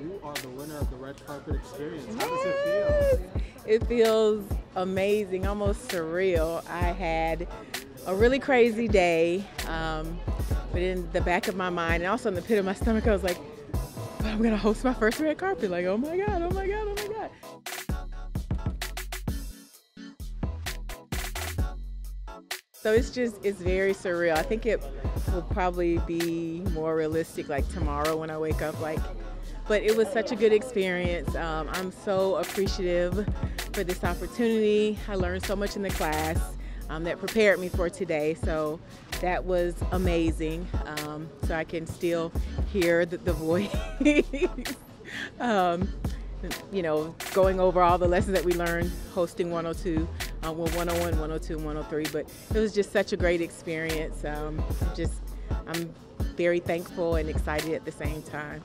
You are the winner of the red carpet experience. How does it feel? It feels amazing, almost surreal. I had a really crazy day, um, but in the back of my mind and also in the pit of my stomach, I was like, but I'm gonna host my first red carpet. Like, oh my God, oh my God, oh my God. So it's just, it's very surreal. I think it will probably be more realistic like tomorrow when I wake up. Like, but it was such a good experience. Um, I'm so appreciative for this opportunity. I learned so much in the class um, that prepared me for today. So that was amazing. Um, so I can still hear the, the voice. um, you know, going over all the lessons that we learned hosting 102, uh, well, 101, 102, and 103. But it was just such a great experience. Um, just, I'm very thankful and excited at the same time.